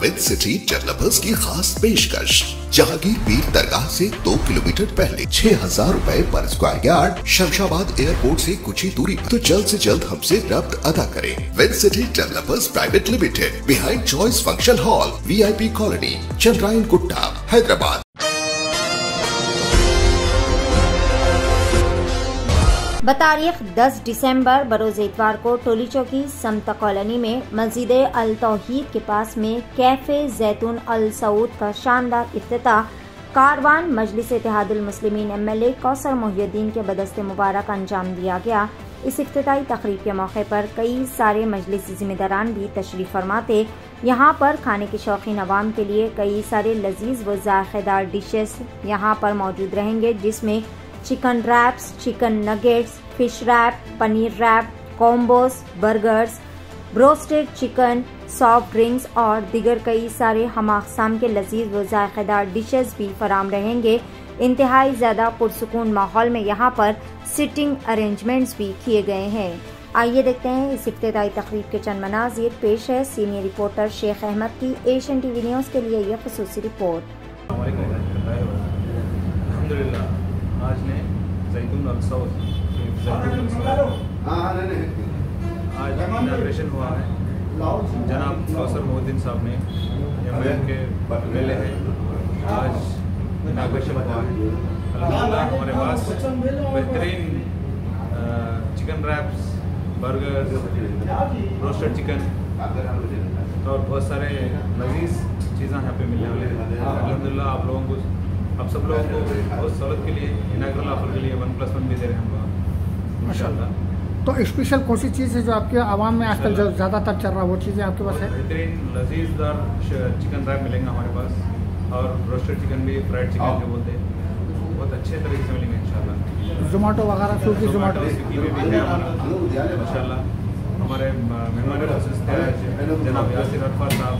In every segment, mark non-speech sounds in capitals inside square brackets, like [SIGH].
With city developers की खास पेशकश। जहांगीर पीर दरगाह से दो किलोमीटर पहले छह हज़ार रूपए पर स्क्वायर यार्ड शमशाबाद एयरपोर्ट से कुछ ही दूरी तो जल्द से जल्द हमसे रब्त अदा करें। With city developers private limited behind choice function hall VIP colony Chandrayan Gutta Hyderabad. बतारीख 10 दिसंबर, बरोज इतवार को टोली चौकी, समता कॉलोनी में मस्जिद अल तौहीद के पास में कैफ़े जैतून अल सऊद का शानदार इफ्तिताह कारवान मजलिस इतिहादुल मुस्लिमीन एमएलए कौसर मोहिउद्दीन के बदस्ते मुबारक अंजाम दिया गया। इस इफ्तिताई तकरीब के मौके पर कई सारे मजलिस जिम्मेदारान भी तशरीफ़ फरमाते। यहाँ पर खाने के शौकीन आवाम के लिए कई सारे लजीज व जायकेदार डिशेस यहाँ पर मौजूद रहेंगे, जिसमें chicken wraps chicken nuggets fish wrap paneer wrap combos burgers broasted chicken soft drinks और दिगर कई सारे हम अकसाम के लजीज व जायकेदार डिशेस भी फराम रहेंगे। इंतहाई ज़्यादा पुरसकून माहौल में यहाँ पर सिटिंग अरेंजमेंट्स भी किए गए हैं। आइए देखते हैं इस इब्तदाई तकरीब के चंद मनाजिर। पेश है सीनियर रिपोर्टर शेख अहमद की एशियन टीवी न्यूज़ के लिए यह खसूसी रिपोर्ट अल्हम्दुलिल्लाह आज ने जैतून अलसौद जैतून अलसौद आज इनाग्रेशन हुआ है। जनाब कौसर मोहद्दीन साहब ने एम के मेले हैं। आज इनाग्रेशन हुआ है। अल्हम्दुलिल्लाह हमारे पास बेहतरीन chicken wraps burger roasted chicken और बहुत सारे लजीज चीज़ें यहाँ पे मिलने वाले हैं। अल्हम्दुलिल्लाह आप लोगों को आप सब लोगों को बहुत सहूलत के लिए इनाग्रल ऑफ़र के लिए वन प्लस वन भी दे रहे हैं हम माशाल्लाह। तो स्पेशल कौन सी चीज़ है जो आपके आवाम में आजकल जो ज़्यादातर चल रहा है वो चीज़ें आपके पास है? बेहतरीन लजीजदार चिकन रैप मिलेंगे हमारे पास और रोस्टेड चिकन भी फ्राइड चिकन जो बोलते हैं। बहुत अच्छे तरीके से मिलेंगे इंशाल्लाह। जोमेटो वगैरह स्विगी जोमेटो स्विगी भी है हमारा। माशाल्लाह। हमारे मेहमान जनाब यासिर अरफा साहब।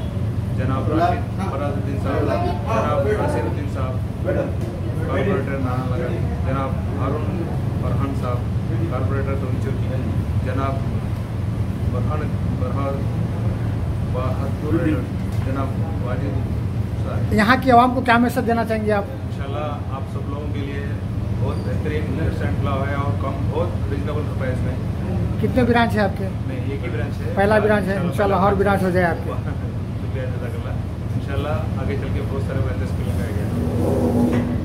जनाब राशिद फराजुद्दीन साहब जनाब नासिरुद्दीन साहब कॉर्पोरेटर नाना लगा जनाब हारून फरहान साहब कॉर्पोरेटर चौकी जनाब बरहान बरहान बहादुर जनाब वाजिद साहब। यहाँ की आवाम को क्या मैसेज देना चाहेंगे आप? इंशाल्लाह आप सब लोगों के लिए बहुत बेहतरीन रेस्टोरेंट खुला है और कम बहुत रिजनेबल प्राइस में कितने ब्रांच है आपके? नहीं एक ही ब्रांच है। पहला ब्रांच है इंशाल्लाह और ब्रांच हो जाए आपके। [LAUGHS] शुक्रिया जजाकल्ला इन आगे चल के बहुत सारे ब्रांचेस खुलेंगे